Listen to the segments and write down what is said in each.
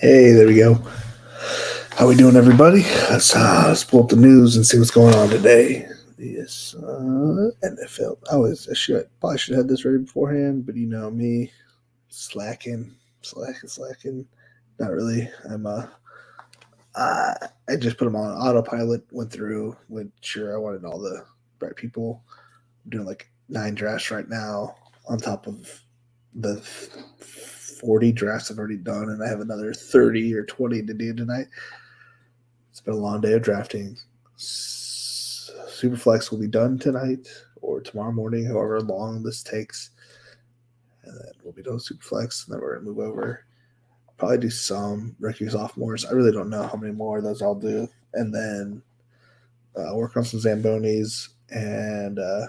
Hey, there we go. How we doing, everybody? Let's, uh, let's pull up the news and see what's going on today. Yes, uh, NFL. I was I should probably should have had this ready beforehand, but you know me, slacking, slacking, slacking. Not really. I'm uh, uh I just put them on autopilot. Went through. Went sure I wanted all the right people. I'm doing like nine drafts right now on top of the 40 drafts I've already done, and I have another 30 or 20 to do tonight. It's been a long day of drafting. Superflex will be done tonight or tomorrow morning, however long this takes. And then we'll be done Superflex, and then we're going to move over. Probably do some rookie sophomores. I really don't know how many more those I'll do. And then uh, work on some Zambonis and, uh,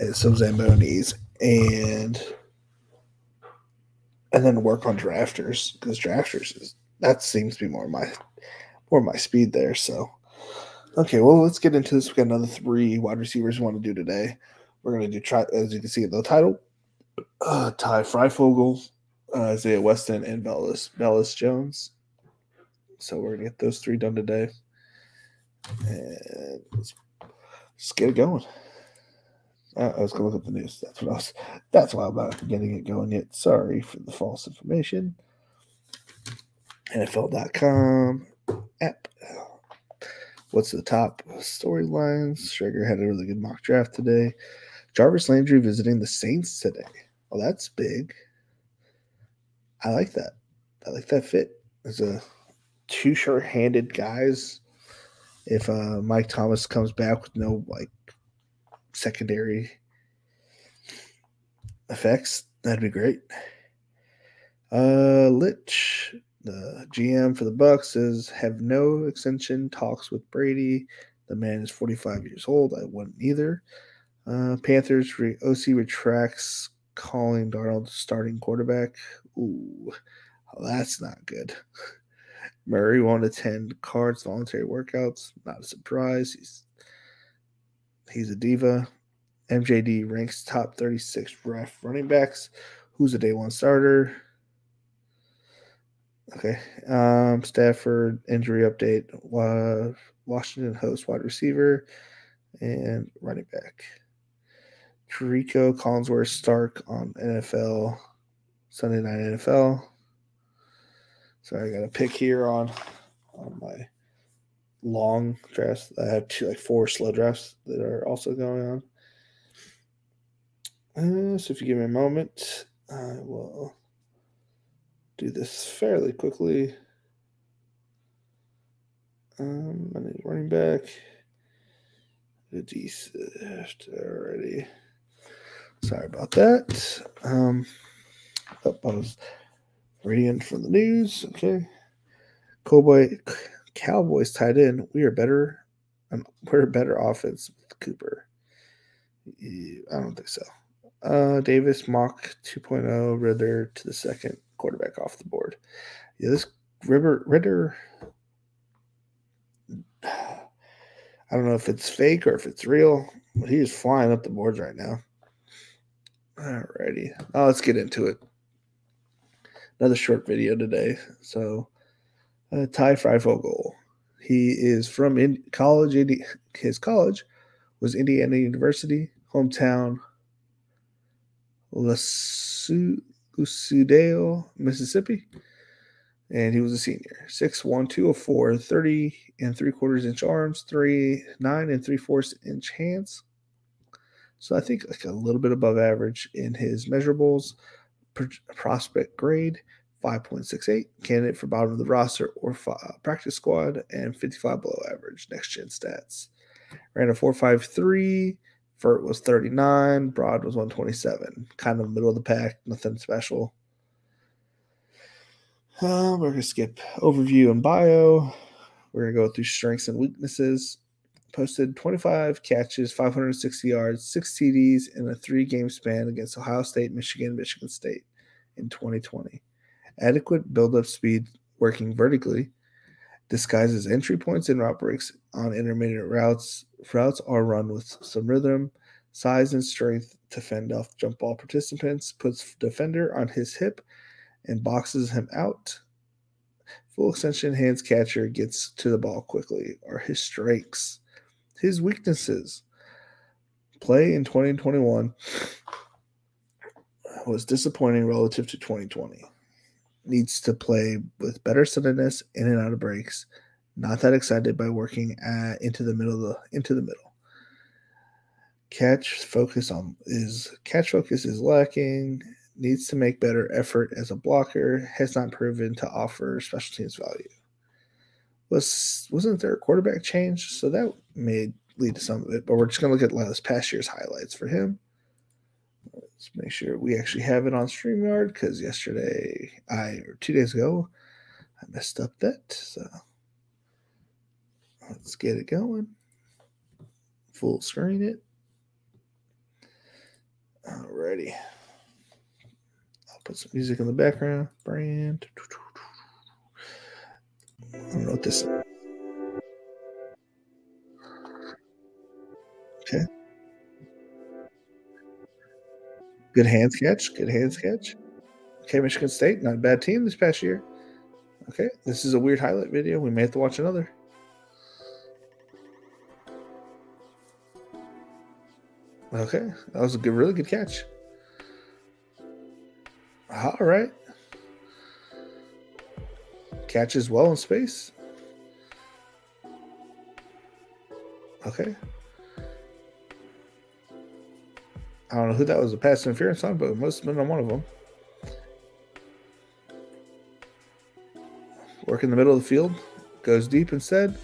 and some Zambonis and and then work on drafters because drafters is that seems to be more my more my speed there. So okay, well let's get into this. We got another three wide receivers we want to do today. We're gonna do try as you can see in the title. Uh, Ty Fryfogle, uh, Isaiah Weston, and Velus Velus Jones. So we're gonna get those three done today, and let's, let's get it going. I was to look at the news. That's what I was. That's why I'm not getting it going yet. Sorry for the false information. NFL.com app. What's the top storylines? Schrager had a really good mock draft today. Jarvis Landry visiting the Saints today. Well, that's big. I like that. I like that fit. As a two short-handed guys. If uh, Mike Thomas comes back with no like secondary effects, that'd be great. Uh, Licht, the GM for the Bucks, says have no extension talks with Brady. The man is 45 years old. I wouldn't either. Uh, Panthers re- OC retracts calling Darnold starting quarterback. Ooh, that's not good. Murray won't attend Cards voluntary workouts. Not a surprise. He's He's a diva. MJD ranks top 36 ref running backs. Who's a day one starter? Okay. Um, Stafford injury update. Washington host wide receiver and running back. Tirico Collinsworth Stark on NFL Sunday Night NFL. Sorry, I got a pick here on on my long drafts. I have two, like four slow drafts that are also going on. Uh, so if you give me a moment, I will do this fairly quickly. Um, I need running back. The decent already. Sorry about that. Um, oh, I was reading for the news. Okay. Cowboy Cowboys tied in, we are better. Um, we're a better offense with Cooper. I don't think so. Uh, Davis mock 2.0 Ridder to the second quarterback off the board. Yeah, this River Ridder. I don't know if it's fake or if it's real, he is flying up the boards right now. Alrighty. Now let's get into it. Another short video today. So uh, Ty Fryfogle. He is from in college. Indi- his college was Indiana University, hometown Lucedale, Mississippi. And he was a senior. 6'1, 204, 30 and three quarters inch arms, three nine and three fourths inch hands. So I think like a little bit above average in his measurables. prospect grade 5.68, candidate for bottom of the roster or practice squad, and 55 below average next gen stats. Ran a 4.53. Vert was 39. Broad was 127. Kind of middle of the pack, nothing special. Uh, we're going to skip overview and bio. We're going to go through strengths and weaknesses. Posted 25 catches, 560 yards, six TDs in a three game span against Ohio State, Michigan, Michigan State in 2020 adequate build-up speed working vertically, disguises entry points and route breaks on intermediate routes. Routes are run with some rhythm, size, and strength to fend off jump ball participants, puts defender on his hip, and boxes him out. Full extension hands catcher gets to the ball quickly are his strengths. His weaknesses. Play in 2021 was disappointing relative to 2020. Needs to play with better centeredness in and out of breaks. Not that excited by working at, into the middle the into the middle. Catch focus on is catch focus is lacking. Needs to make better effort as a blocker. Has not proven to offer special teams value. Was wasn't there a quarterback change? So that may lead to some of it. But we're just gonna look at this past year's highlights for him. Let's make sure we actually have it on StreamYard because yesterday I or two days ago I messed up that. So let's get it going. Full screen it. Alrighty. I'll put some music in the background. Brand. I don't know what this. Okay. Good hands catch. Good hands catch. Okay, Michigan State, not a bad team this past year. Okay, this is a weird highlight video. We may have to watch another. Okay, that was a good, really good catch. All right. Catches well in space. Okay. I don't know who that was a pass interference on, but it must have been on one of them. Work in the middle of the field, goes deep instead.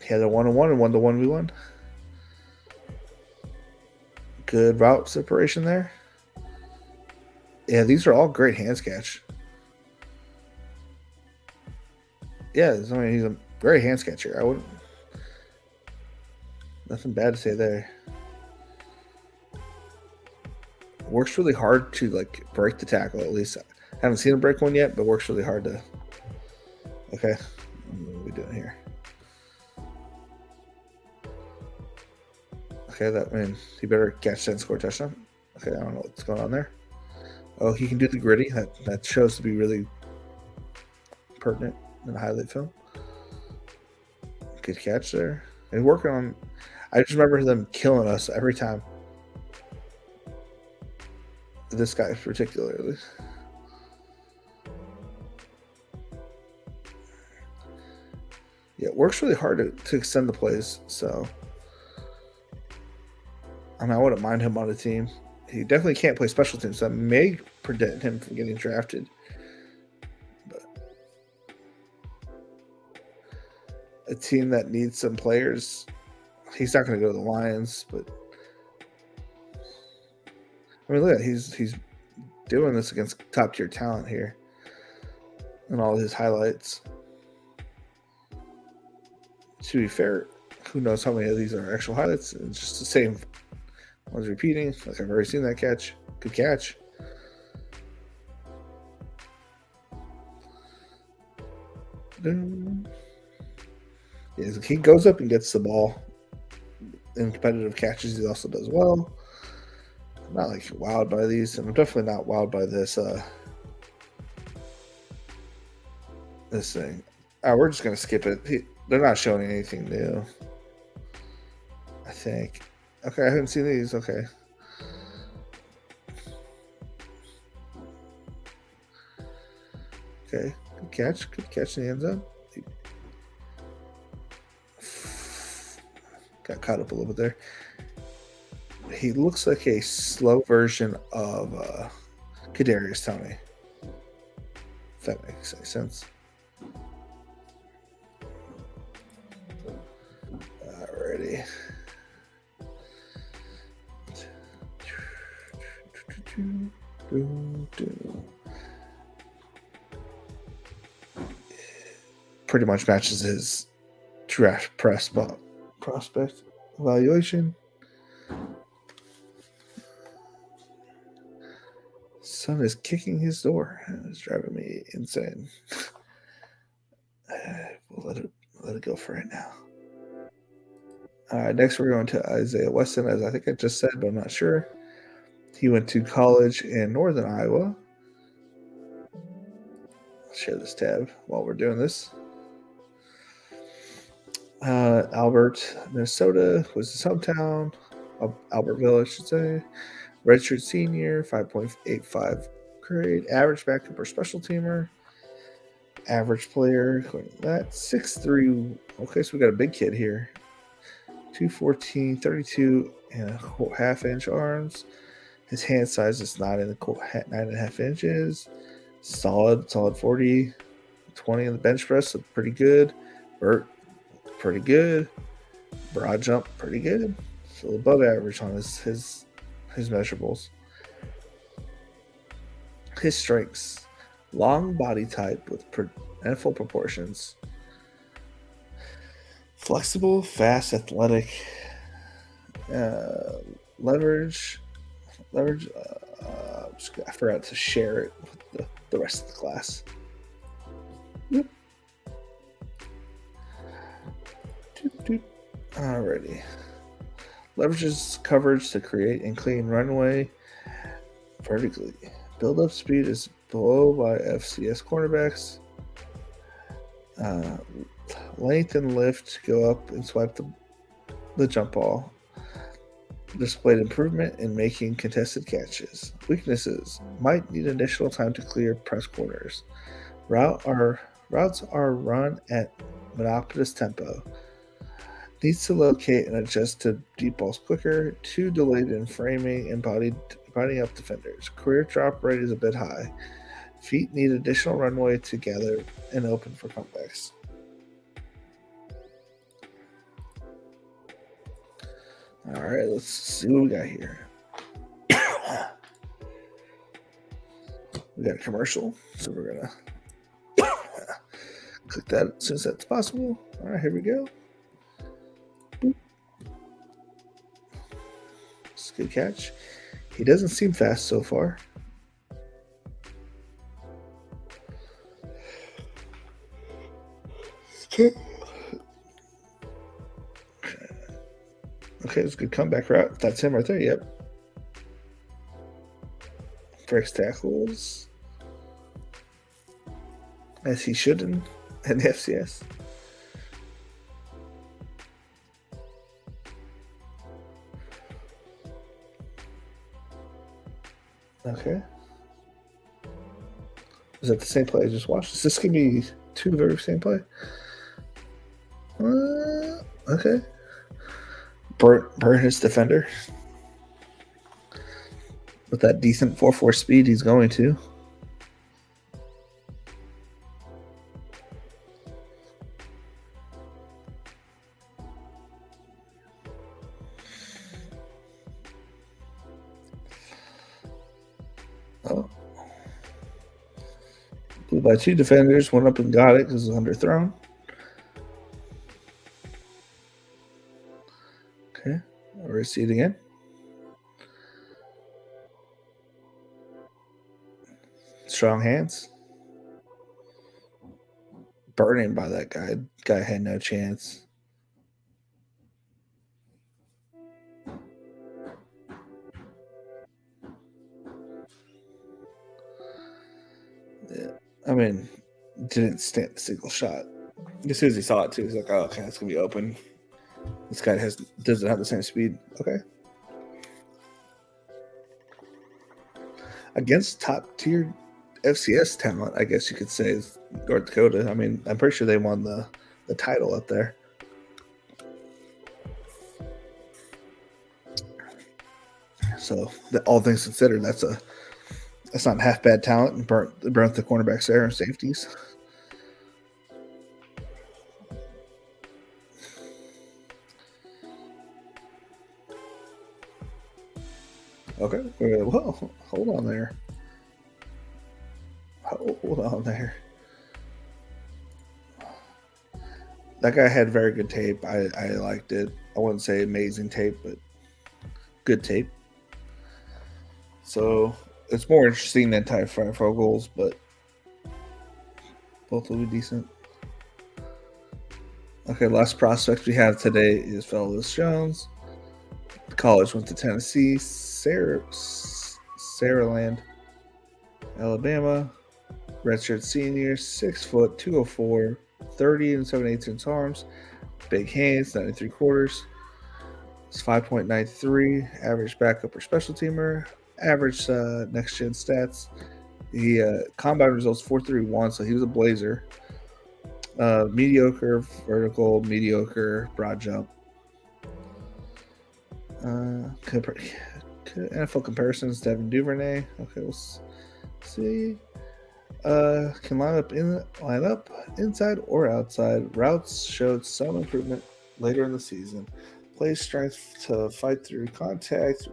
He had a one on one and one to one v one. Good route separation there. Yeah, these are all great hands catch. Yeah, I mean he's a great hands catcher. I wouldn't nothing bad to say there works really hard to like break the tackle. At least I haven't seen him break one yet, but works really hard to. Okay, what are we doing here? Okay, that means he better catch that and score touchdown. Okay, I don't know what's going on there. Oh, he can do the gritty. That that shows to be really pertinent in a highlight film. Good catch there. And working on. I just remember them killing us every time this guy particularly. Yeah, it works really hard to, to extend the plays, so I mean I wouldn't mind him on the team. He definitely can't play special teams, so that may prevent him from getting drafted. But a team that needs some players, he's not going to go to the Lions, but I mean, look, he's he's doing this against top tier talent here, and all his highlights. To be fair, who knows how many of these are actual highlights? It's just the same ones repeating. Like I've already seen that catch. Good catch. He goes up and gets the ball in competitive catches. He also does well not like wowed by these. And I'm definitely not wowed by this. Uh, this thing. Oh, we're just gonna skip it. He, they're not showing anything new. I think. Okay, I haven't seen these. Okay. Okay, good catch. Good catch in the end zone. Got caught up a little bit there he looks like a slow version of uh, Kadarius Toney. If that makes any sense. Alrighty. Pretty much matches his draft prospect evaluation. Son is kicking his door. It's driving me insane. we'll let it let it go for right now. All right, next we're going to Isaiah Weston, as I think I just said, but I'm not sure. He went to college in northern Iowa, share this tab while we're doing this. Uh, Albert, Minnesota was his hometown. Albertville, I should say. Redshirt senior, 5.85 grade. Average backup or special teamer. Average player, that six three. Okay, so we got a big kid here. 214, 32 and a half inch arms. His hand size is not in the nine and a half inches. Solid, solid 40, 20 in the bench press, so pretty good. Bert, pretty good. Broad jump, pretty good. So above average on his his his measurables. His strengths: long body type with full proportions, flexible, fast, athletic, uh, leverage, leverage. Uh, I forgot to share it with the, the rest of the class. Yep. Alrighty. Leverages coverage to create and clean runway vertically. Build up speed is below by FCS cornerbacks. Uh, length and lift go up and swipe the, the jump ball. Displayed improvement in making contested catches. Weaknesses might need additional time to clear press corners. Route are, routes are run at monotonous tempo needs to locate and adjust to deep balls quicker, too delayed in framing and body, binding up defenders. Career drop rate is a bit high. Feet need additional runway to gather and open for comebacks. All right, let's see what we got here. we got a commercial, so we're gonna click that as soon as that's possible. All right, here we go. Good catch. He doesn't seem fast so far. Okay. It's a good comeback route. That's him right there. Yep. Breaks tackles. As he should in, in the FCS. Okay. Is that the same play I just watched? Is this gonna be two very same play? Uh, okay. Burn, burn his defender. With that decent 4 4 speed, he's going to. By two defenders. Went up and got it because it was underthrown. Okay, we'll see it again. Strong hands. Burning by that guy. Guy had no chance. Didn't stand a single shot. As soon as he saw it too, he's like, "Oh, okay, it's gonna be open." This guy has doesn't have the same speed. Okay. Against top tier FCS talent, I guess you could say is North Dakota. I mean, I'm pretty sure they won the the title up there. So, all things considered, that's a that's not half bad talent and burnt burnt the cornerbacks there and safeties. Okay, uh, well, hold on there. Hold on there. That guy had very good tape. I, I liked it. I wouldn't say amazing tape, but good tape. So it's more interesting than Ty Fryfogle's, but both will be decent. Okay, last prospect we have today is Velus Jones. The college went to Tennessee, Sarah, Saraland, Alabama. Redshirt senior, 6 foot, 204, 30 and 7 8 inch arms, big hands, 93 quarters. It's 5.93 average backup or special teamer, average uh, next gen stats. The uh, combine results 431, so he was a blazer. Uh, mediocre vertical, mediocre broad jump. Uh, NFL comparisons: Devin Duvernay. Okay, we'll see. Uh, can line up in line up inside or outside. Routes showed some improvement later in the season. Plays strength to fight through contact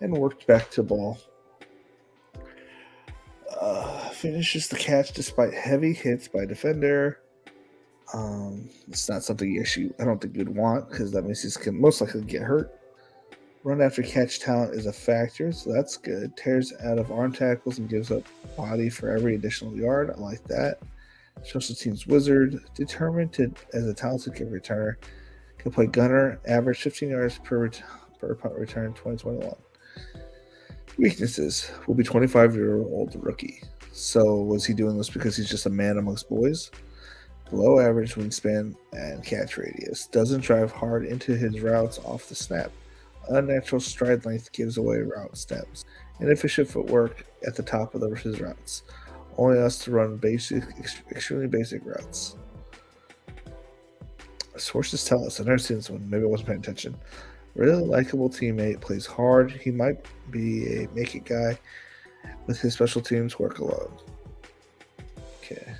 and worked back to ball. Uh, finishes the catch despite heavy hits by defender. Um, it's not something you actually I don't think you'd want because that means he's can most likely get hurt. Run after catch talent is a factor, so that's good. Tears out of arm tackles and gives up body for every additional yard. I like that. Special teams wizard, determined to as a talented kick returner, can play gunner, average 15 yards per per punt return 2021. Weaknesses will be 25 year old rookie. So was he doing this because he's just a man amongst boys? Below average wingspan and catch radius. Doesn't drive hard into his routes off the snap unnatural stride length gives away route steps. Inefficient footwork at the top of the, his routes. Only us to run basic, extremely basic routes. Sources tell us. I've never seen this one. Maybe I wasn't paying attention. Really likable teammate, plays hard. He might be a make it guy with his special teams work alone. Okay.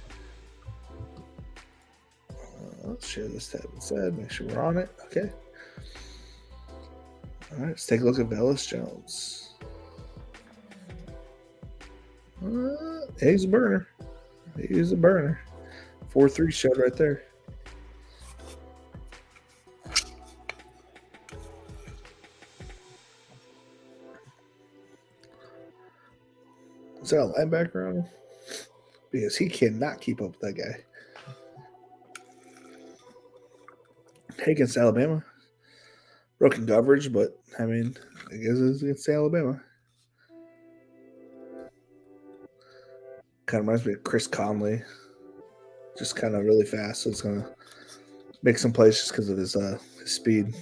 Uh, let's share this tab instead. Make sure we're on it. Okay. All right, let's take a look at Velus Jones. Uh, he's a burner. He's a burner. 4 3 shot right there. Is that a linebacker on him? Because he cannot keep up with that guy. Against Alabama broken coverage, but I mean, I guess it's against Alabama. Kind of reminds me of Chris Conley, just kind of really fast. So it's gonna make some plays just because of his uh his speed.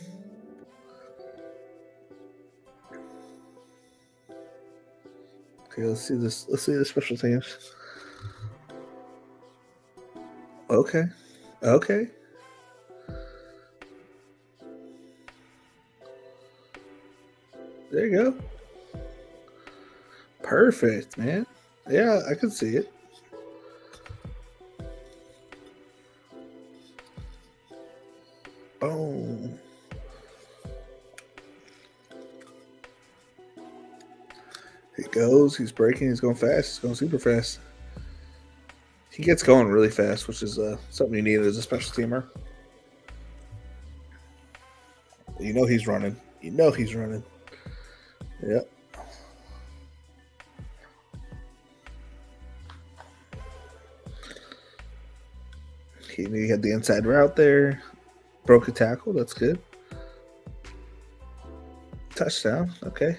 Okay, let's see this. Let's see the special teams. Okay, okay. There you go. Perfect, man. Yeah, I can see it. He's breaking, he's going fast, he's going super fast. He gets going really fast, which is uh, something you need as a special teamer. You know he's running. You know he's running. Yep. He, knew he had the inside route there. Broke a tackle. That's good. Touchdown. Okay.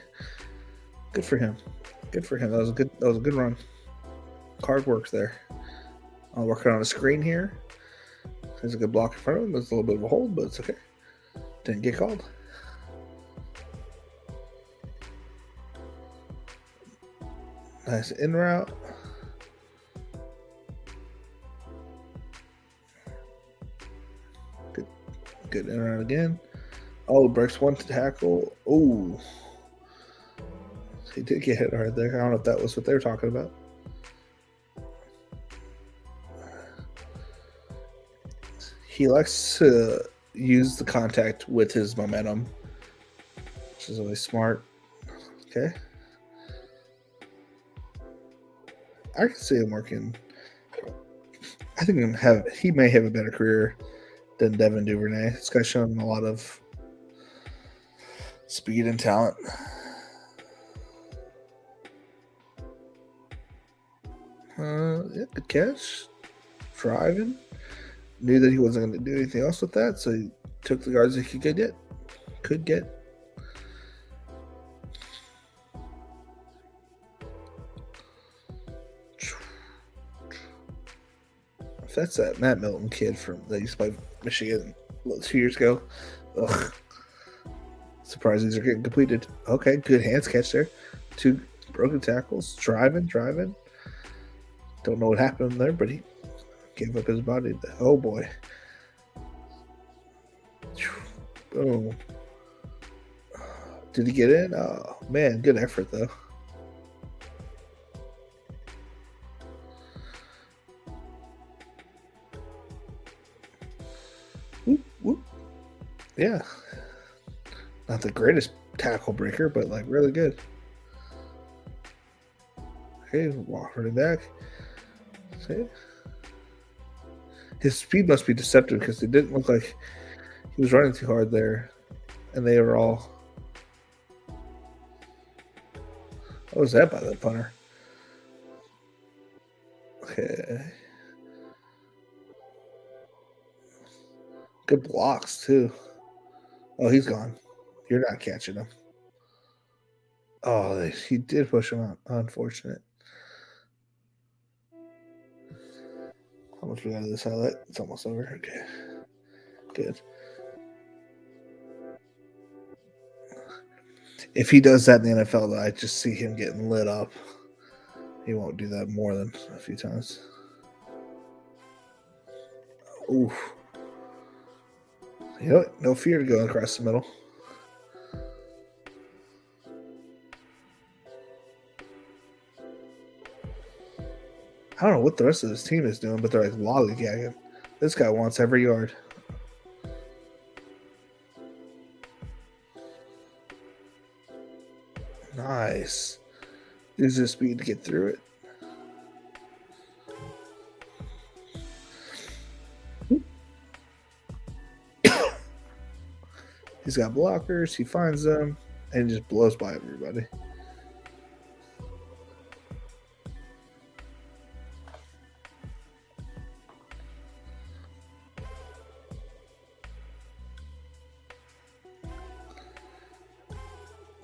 Good for him. Good for him. That was a good. That was a good run. Card works there. I'm working on a screen here. There's a good block in front of him. There's a little bit of a hold, but it's okay. Didn't get called. Nice in route. Good, good in route again. Oh, breaks one to tackle. Oh, he did get hit hard there. I don't know if that was what they were talking about. He likes to use the contact with his momentum, which is always smart. Okay. I can see him working. I think have he may have a better career than Devin Duvernay. This guy's shown a lot of speed and talent. Uh, yeah, good catch. Driving. Knew that he wasn't going to do anything else with that, so he took the guards that he could get. Could get. If that's that Matt Milton kid from that used to play Michigan two years ago, ugh. Surprised these are getting completed. Okay, good hands catch there. Two broken tackles. Driving, driving. Don't know what happened there, but he gave up his body. Oh boy. Boom. Did he get in? Oh man, good effort though. Yeah. Not the greatest tackle breaker, but like really good. Okay, walk running back. His speed must be deceptive because it didn't look like he was running too hard there. And they were all. What was that by the punter? Okay. Good blocks, too. Oh, he's gone. You're not catching him. Oh, he did push him out. Unfortunate. Got of this highlight? It's almost over. Okay. Good. If he does that in the NFL, though, I just see him getting lit up. He won't do that more than a few times. Oof. You know what? No fear going across the middle. I don't know what the rest of this team is doing, but they're like lollygagging. This guy wants every yard. Nice. Use the speed to get through it. He's got blockers. He finds them and just blows by everybody.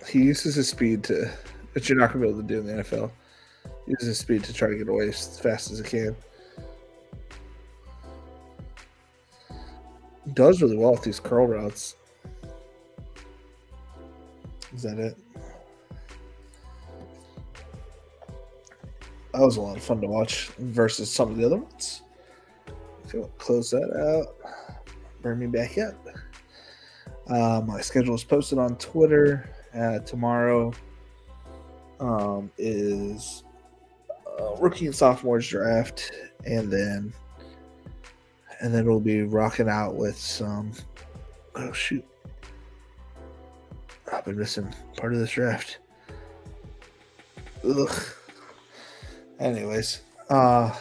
He uses his speed to, which you're not gonna be able to do in the NFL. He uses his speed to try to get away as fast as he can. He does really well with these curl routes. Is that it? That was a lot of fun to watch versus some of the other ones. So close that out. Bring me back up. Uh, my schedule is posted on Twitter. Uh, tomorrow um, is uh, rookie and sophomores draft, and then and then we'll be rocking out with some. Oh shoot! I've been missing part of this draft. Ugh. Anyways, uh,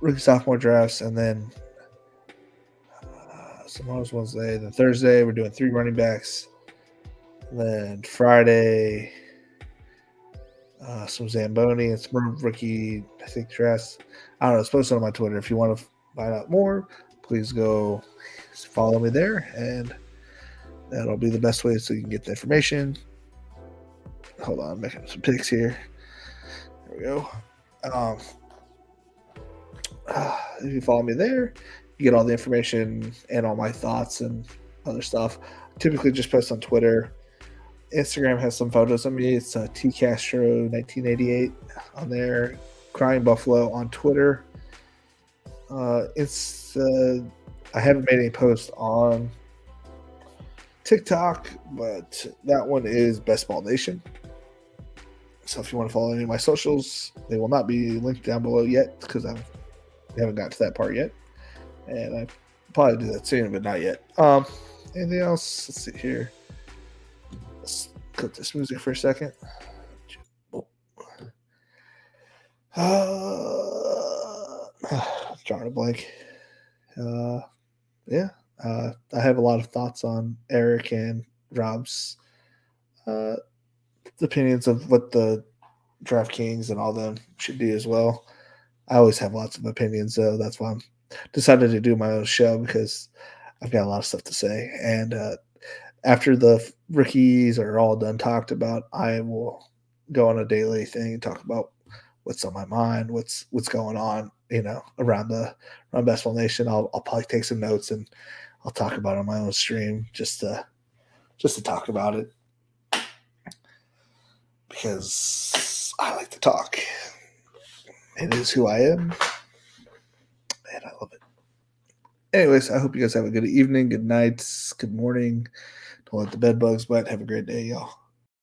rookie sophomore drafts, and then uh, tomorrow's Wednesday. Then Thursday, we're doing three running backs. Then Friday, uh, some Zamboni and some rookie, I think, dress. I don't know. It's posted on my Twitter. If you want to find out more, please go follow me there, and that'll be the best way so you can get the information. Hold on, I'm making some picks here. There we go. Um, uh, if you follow me there, you get all the information and all my thoughts and other stuff. Typically just post on Twitter Instagram has some photos of me. It's uh, T Castro 1988 on there. Crying Buffalo on Twitter. Uh, it's uh, I haven't made any posts on TikTok, but that one is Best Ball Nation. So if you want to follow any of my socials, they will not be linked down below yet because I haven't got to that part yet, and I probably do that soon, but not yet. Um, anything else? Let's see here. Cut this music for a second. Uh, drawing a blank. Uh, yeah, uh, I have a lot of thoughts on Eric and Rob's uh, opinions of what the DraftKings and all them should do as well. I always have lots of opinions, though. That's why I'm decided to do my own show because I've got a lot of stuff to say. And uh, after the rookies are all done talked about, I will go on a daily thing and talk about what's on my mind, what's what's going on, you know, around the around Best Ball Nation. I'll I'll probably take some notes and I'll talk about it on my own stream just to just to talk about it because I like to talk. It is who I am, and I love it. Anyways, I hope you guys have a good evening, good night, good morning. Don't let the bed bugs bite. Have a great day, y'all.